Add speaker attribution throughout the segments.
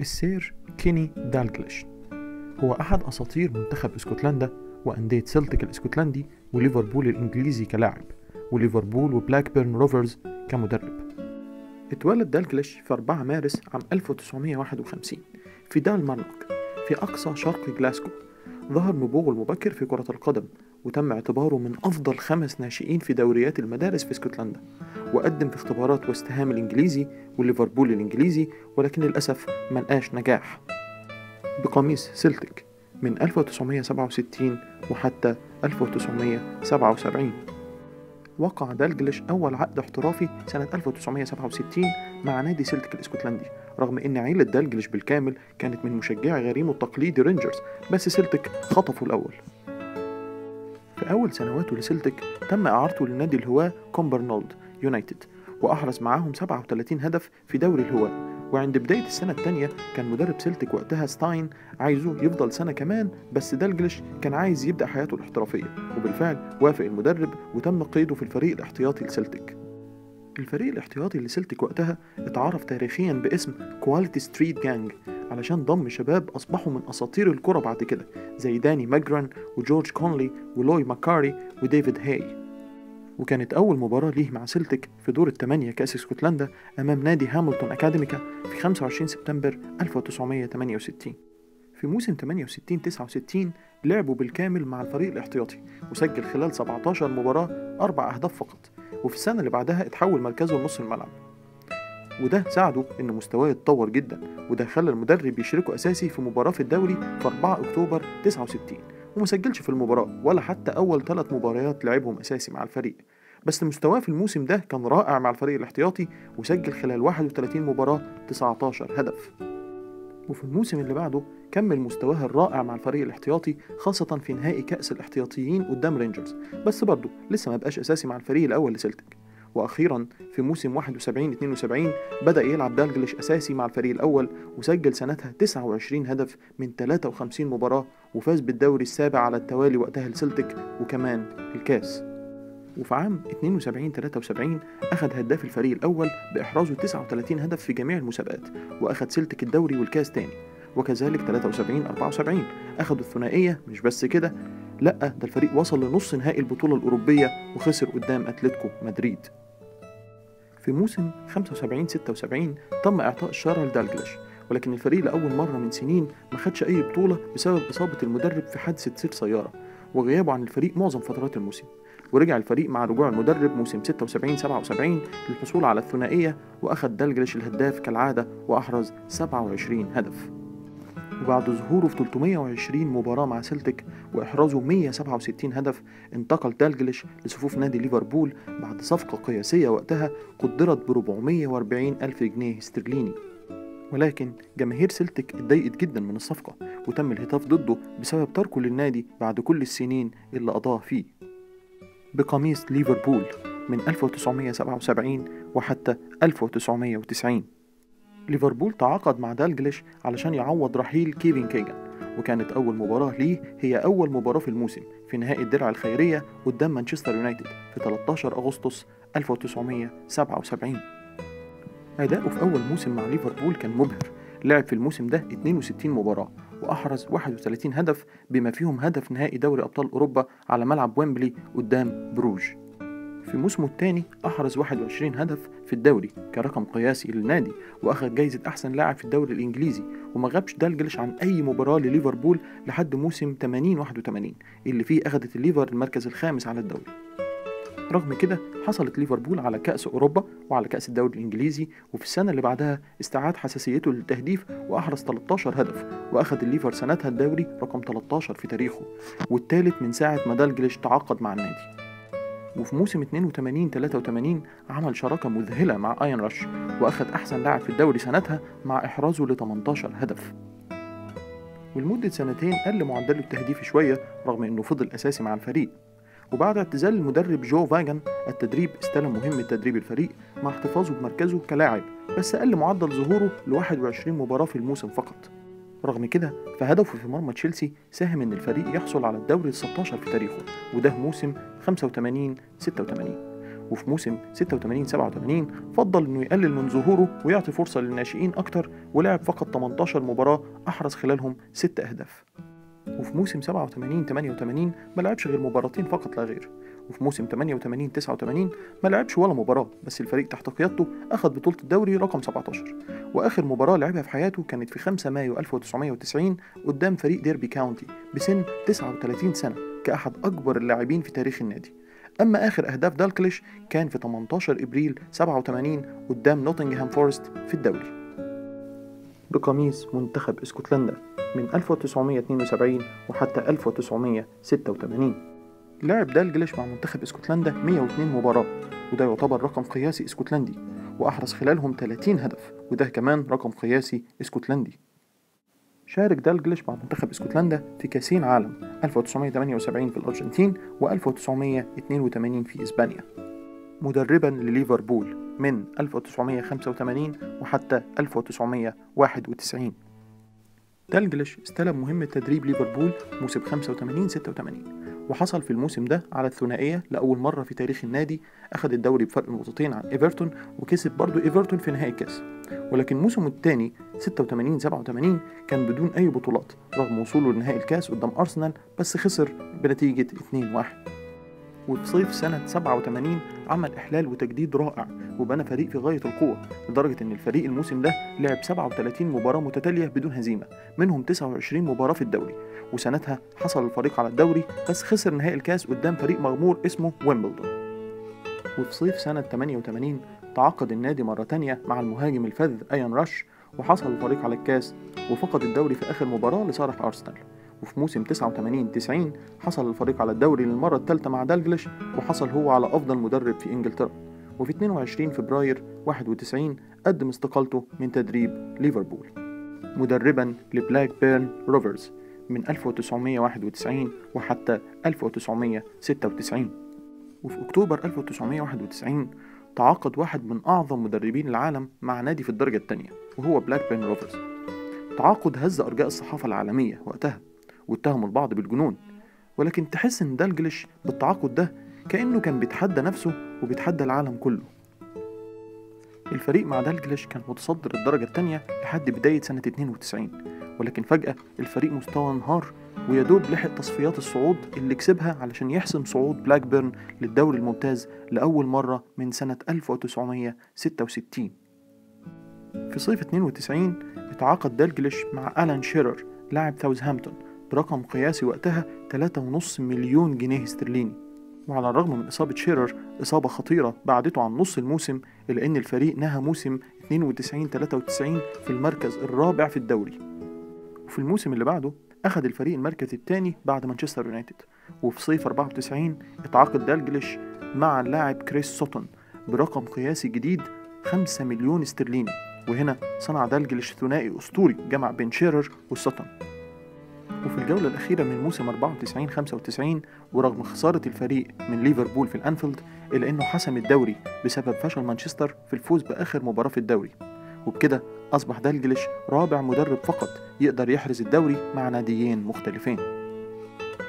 Speaker 1: السير كيني دالجلش هو أحد أساطير منتخب إسكتلندا وأندية سلتك الإسكتلندي وليفربول الإنجليزي كلاعب وليفربول وبلاكبيرن روفرز كمدرب. اتولد دالجلش في 4 مارس عام 1951 في دالمارنوك في أقصى شرق جلاسكو. ظهر نبوغه المبكر في كرة القدم وتم اعتباره من أفضل خمس ناشئين في دوريات المدارس في اسكتلندا. وقدم في اختبارات وست هام الإنجليزي وليفربول الإنجليزي ولكن للأسف ملقاش نجاح. بقميص سلتك من 1967 وحتى 1977 وقع دالجلش أول عقد احترافي سنة 1967 مع نادي سلتك الإسكتلندي. رغم إن عيلة دالجلش بالكامل كانت من مشجعي غريمه التقليدي رينجرز بس سلتك خطفوا الأول. أول سنواته لسلتك تم إعارته لنادي الهواة كومبرنولد يونايتد وأحرز معاهم 37 هدف في دوري الهواة. وعند بداية السنة التانية كان مدرب سلتك وقتها ستاين عايزه يفضل سنة كمان بس دالجلش كان عايز يبدأ حياته الاحترافية وبالفعل وافق المدرب وتم قيده في الفريق الاحتياطي لسلتك الفريق الاحتياطي لسلتك وقتها اتعرف تاريخيا باسم كواليتي ستريت جانج علشان ضم شباب أصبحوا من أساطير الكرة بعد كده زي داني ماجران وجورج كونلي ولوي ماكاري وديفيد هاي. وكانت أول مباراة ليه مع سلتك في دور الثمانية كأس إسكتلندا أمام نادي هاملتون أكاديميكال في 25 سبتمبر 1968 في موسم 68 69 لعبوا بالكامل مع الفريق الاحتياطي وسجل خلال 17 مباراة أربع أهداف فقط. وفي السنة اللي بعدها اتحول مركزه لنص الملعب. وده ساعده إن مستواه يتطور جدا وده خلى المدرب يشركه أساسي في مباراة في الدوري في 4 أكتوبر 69 ومسجلش في المباراة ولا حتى أول ثلاث مباريات لعبهم أساسي مع الفريق. بس مستواه في الموسم ده كان رائع مع الفريق الاحتياطي وسجل خلال 31 مباراة 19 هدف. وفي الموسم اللي بعده كمل مستواه الرائع مع الفريق الاحتياطي خاصة في نهائي كأس الاحتياطيين قدام رينجرز. بس برضه لسه ما بقاش أساسي مع الفريق الأول لسلتك وأخيرا في موسم 71 72 بدأ يلعب دالجلش أساسي مع الفريق الأول وسجل سنتها 29 هدف من 53 مباراة وفاز بالدوري السابع على التوالي وقتها لسلتك وكمان الكاس. وفي عام 72 73 أخذ هداف الفريق الأول بإحرازه 39 هدف في جميع المسابقات وأخذ سلتك الدوري والكاس تاني. وكذلك 73 74 أخذوا الثنائية مش بس كده لأ ده الفريق وصل لنص نهائي البطولة الأوروبية وخسر قدام أتلتيكو مدريد. في موسم 75 76 تم إعطاء الشارع لدالجلش ولكن الفريق لأول مرة من سنين ما خدش أي بطولة بسبب إصابة المدرب في حادثة سير سيارة وغيابه عن الفريق معظم فترات الموسم. ورجع الفريق مع رجوع المدرب موسم 76 77 للحصول على الثنائية وأخذ دالجلش الهداف كالعادة وأحرز 27 هدف. وبعد ظهوره في 320 مباراة مع سلتك وإحرازه 167 هدف انتقل دالجلش لصفوف نادي ليفربول بعد صفقة قياسية وقتها قدرت ب 440 ألف جنيه استرليني. ولكن جماهير سلتك اتضايقت جدا من الصفقة وتم الهتاف ضده بسبب تركه للنادي بعد كل السنين اللي قضاها فيه. بقميص ليفربول من 1977 وحتى 1990 ليفربول تعاقد مع دالجلش علشان يعوض رحيل كيفن كيجان وكانت أول مباراة ليه هي أول مباراة في الموسم في نهائي الدرع الخيرية قدام مانشستر يونايتد في 13 أغسطس 1977 أداؤه في أول موسم مع ليفربول كان مبهر لعب في الموسم ده 62 مباراة وأحرز 31 هدف بما فيهم هدف نهائي دوري أبطال أوروبا على ملعب ويمبلي قدام بروج. في موسمه الثاني أحرز 21 هدف في الدوري كرقم قياسي للنادي وأخذ جايزة أحسن لاعب في الدوري الإنجليزي. وما غابش دالجلش عن أي مباراة لليفربول لحد موسم 80 81 اللي فيه أخذت الليفر المركز الخامس على الدوري. رغم كده حصلت ليفربول على كأس أوروبا وعلى كأس الدوري الإنجليزي وفي السنة اللي بعدها استعاد حساسيته للتهديف وأحرز 13 هدف وأخذ الليفر سنتها الدوري رقم 13 في تاريخه. والثالث من ساعة ما دالجلش تعاقد مع النادي. وفي موسم 82 83 عمل شراكة مذهلة مع اين رش وأخذ أحسن لاعب في الدوري سنتها مع إحرازه ل 18 هدف. ولمدة سنتين قل معدله التهديفي شوية رغم إنه فضل أساسي مع الفريق. وبعد اعتزال المدرب جو فاجن التدريب استلم مهمة تدريب الفريق مع احتفاظه بمركزه كلاعب بس قل معدل ظهوره ل 21 مباراة في الموسم فقط. رغم كده فهدفه في مرمى تشيلسي ساهم إن الفريق يحصل على الدوري ال 16 في تاريخه وده موسم 85 86 وفي موسم 86 87 فضل إنه يقلل من ظهوره ويعطي فرصة للناشئين أكتر ولعب فقط 18 مباراة أحرز خلالهم 6 أهداف. وفي موسم 87 88 ما لعبش غير مباراتين فقط لا غير. وفي موسم 88 89 ما لعبش ولا مباراة بس الفريق تحت قيادته أخذ بطولة الدوري رقم 17 وآخر مباراة لعبها في حياته كانت في 5 مايو 1990 قدام فريق ديربي كاونتي بسن 39 سنة كأحد أكبر اللاعبين في تاريخ النادي. أما آخر أهداف دالجليش كان في 18 إبريل 87 قدام نوتنغهام فورست في الدوري. بقميص منتخب إسكتلندا من 1972 وحتى 1986 لعب دالجليش مع منتخب اسكتلندا 102 مباراة وده يعتبر رقم قياسي اسكتلندي وأحرز خلالهم 30 هدف وده كمان رقم قياسي اسكتلندي. شارك دالجليش مع منتخب اسكتلندا في كأسين عالم 1978 في الأرجنتين و1982 في إسبانيا. مدربا لليفربول من 1985 وحتى 1991 دالجلش استلم مهمة تدريب ليفربول موسم 85 86 وحصل في الموسم ده على الثنائية لأول مرة في تاريخ النادي أخذ الدوري بفرق نقطتين عن إيفرتون وكسب برضه إيفرتون في نهائي الكاس. ولكن موسمه الثاني 86 87 كان بدون أي بطولات رغم وصوله لنهائي الكاس قدام أرسنال بس خسر بنتيجة 2-1 وفي صيف سنة 87 عمل إحلال وتجديد رائع وبنى فريق في غاية القوة لدرجة إن الفريق الموسم ده لعب 37 مباراة متتالية بدون هزيمة منهم 29 مباراة في الدوري. وسنتها حصل الفريق على الدوري بس خسر نهائي الكاس قدام فريق مغمور اسمه ويمبلدون. وفي صيف سنة 88 تعاقد النادي مرة تانية مع المهاجم الفذ أيان راش وحصل الفريق على الكاس وفقد الدوري في آخر مباراة لصالح أرسنال. وفي موسم 89 90 حصل الفريق على الدوري للمرة الثالثة مع دالجلش وحصل هو على أفضل مدرب في إنجلترا. وفي 22 فبراير 91 قدم استقالته من تدريب ليفربول. مدربا لبلاك بيرن روفرز من 1991 وحتى 1996 وفي أكتوبر 1991 تعاقد واحد من أعظم مدربين العالم مع نادي في الدرجة الثانية وهو بلاك بيرن روفرز. تعاقد هز أرجاء الصحافة العالمية وقتها. واتهمه البعض بالجنون. ولكن تحس إن دالجلش بالتعاقد ده كأنه كان بيتحدى نفسه وبيتحدى العالم كله. الفريق مع دالجلش كان متصدر الدرجة التانية لحد بداية سنة 92 ولكن فجأة الفريق مستواه انهار ويدوب لحق تصفيات الصعود اللي كسبها علشان يحسم صعود بلاك بيرن للدوري الممتاز لأول مرة من سنة 1966 في صيف 92 اتعاقد دالجلش مع ألان شيرر لاعب ساوثهامبتون برقم قياسي وقتها 3.5 مليون جنيه استرليني. وعلى الرغم من إصابة شيرر إصابة خطيرة بعدته عن نص الموسم إلا أن الفريق نهى موسم 92-93 في المركز الرابع في الدوري. وفي الموسم اللي بعده أخذ الفريق المركز الثاني بعد مانشستر يونايتد. وفي صيف 94 اتعاقد دالجلش مع اللاعب كريس سوتون برقم قياسي جديد 5 مليون استرليني. وهنا صنع دالجلش ثنائي أسطوري جمع بين شيرر وسوتون. وفي الجولة الأخيرة من موسم 94 95 ورغم خسارة الفريق من ليفربول في الأنفيلد إلا إنه حسم الدوري بسبب فشل مانشستر في الفوز بآخر مباراة في الدوري. وبكده أصبح دالجلش رابع مدرب فقط يقدر يحرز الدوري مع ناديين مختلفين.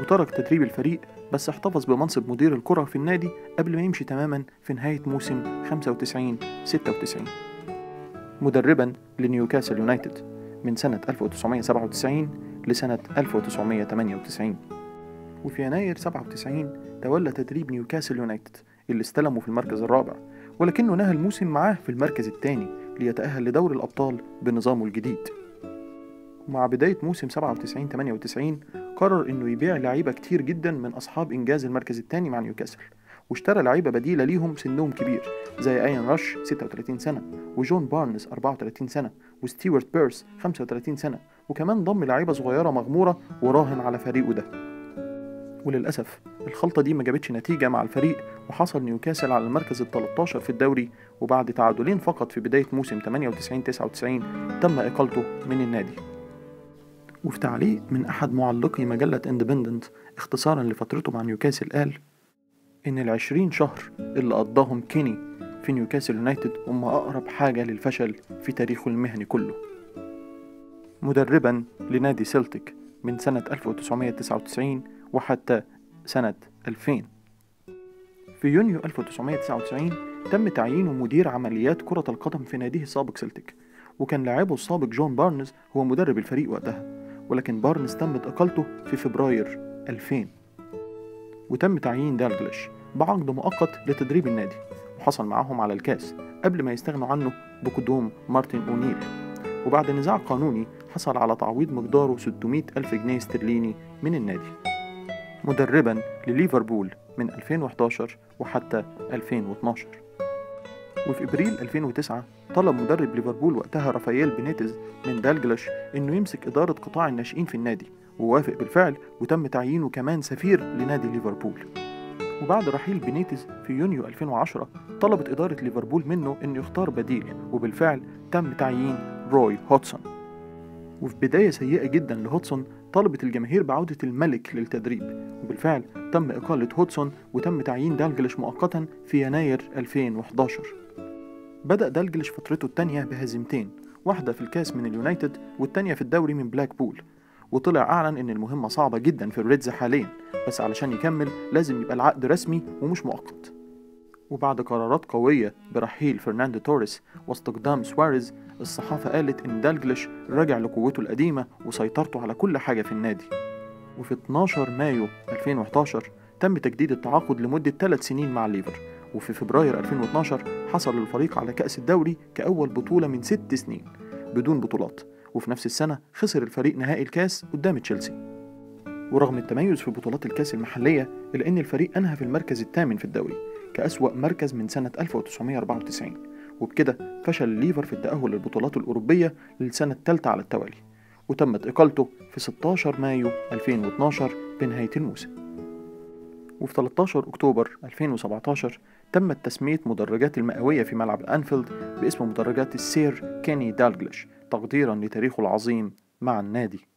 Speaker 1: وترك تدريب الفريق بس احتفظ بمنصب مدير الكرة في النادي قبل ما يمشي تماما في نهاية موسم 95 96 مدربا لنيوكاسل يونايتد من سنة 1997 لسنة 1998 وفي يناير 97 تولى تدريب نيوكاسل يونايتد اللي استلمه في المركز الرابع ولكنه نهى الموسم معاه في المركز الثاني ليتأهل لدوري الأبطال بنظامه الجديد. ومع بداية موسم 97 98 قرر إنه يبيع لعيبة كتير جدا من أصحاب إنجاز المركز الثاني مع نيوكاسل. واشترى لعيبة بديلة ليهم سنهم كبير زي آيان راش 36 سنة وجون بارنز 34 سنة وستيوارت بيرس 35 سنة وكمان ضم لعيبة صغيرة مغمورة وراهن على فريقه ده. وللأسف الخلطة دي ما جابتش نتيجة مع الفريق وحصل نيوكاسل على المركز ال 13 في الدوري وبعد تعادلين فقط في بداية موسم 98 99 تم إقالته من النادي. وفي تعليق من أحد معلقي مجلة اندبندنت اختصارا لفترته مع نيوكاسل قال إن العشرين شهر اللي قضاهم كيني في نيوكاسل يونايتد هم أقرب حاجة للفشل في تاريخه المهني كله. مدربا لنادي سيلتيك من سنة 1999 وحتى سنة 2000 في يونيو 1999 تم تعيينه مدير عمليات كرة القدم في ناديه السابق سلتك وكان لاعبه السابق جون بارنز هو مدرب الفريق وقتها ولكن بارنز تمت إقالته في فبراير 2000 وتم تعيين دالجلش بعقد مؤقت لتدريب النادي وحصل معاهم على الكاس قبل ما يستغنوا عنه بقدوم مارتن أونيل وبعد نزاع قانوني حصل على تعويض مقداره 600 ألف جنيه استرليني من النادي مدربا لليفربول من 2011 وحتى 2012 وفي إبريل 2009 طلب مدرب ليفربول وقتها رافائيل بينيتز من دالجلاش إنه يمسك إدارة قطاع الناشئين في النادي ووافق بالفعل وتم تعيينه كمان سفير لنادي ليفربول. وبعد رحيل بينيتز في يونيو 2010 طلبت إدارة ليفربول منه إنه يختار بديل وبالفعل تم تعيين روي هودسون وفي بداية سيئة جدا لهودسون طالبت الجماهير بعودة الملك للتدريب. وبالفعل تم إقالة هودسون وتم تعيين دالجلش مؤقتا في يناير 2011 بدأ دالجلش فترته التانية بهزيمتين واحدة في الكاس من اليونايتد والتانية في الدوري من بلاك بول وطلع أعلن إن المهمة صعبة جدا في الريدز حاليا بس علشان يكمل لازم يبقى العقد رسمي ومش مؤقت. وبعد قرارات قوية برحيل فرناندو توريس واستقدام سواريز الصحافة قالت إن دالجلش رجع لقوته القديمة وسيطرته على كل حاجة في النادي. وفي 12 مايو 2011 تم تجديد التعاقد لمدة 3 سنين مع الليفر وفي فبراير 2012 حصل الفريق على كأس الدوري كأول بطولة من ست سنين بدون بطولات. وفي نفس السنة خسر الفريق نهائي الكاس قدام تشيلسي. ورغم التميز في بطولات الكاس المحلية إلا أن الفريق أنهى في المركز الثامن في الدوري. كأسوأ مركز من سنة 1994 وبكده فشل الليفر في التأهل للبطولات الأوروبية للسنة الثالثة على التوالي وتمت إقالته في 16 مايو 2012 بنهاية الموسم. وفي 13 أكتوبر 2017 تمت تسمية مدرجات المئوية في ملعب أنفيلد باسم مدرجات السير كيني دالجلش تقديرا لتاريخه العظيم مع النادي.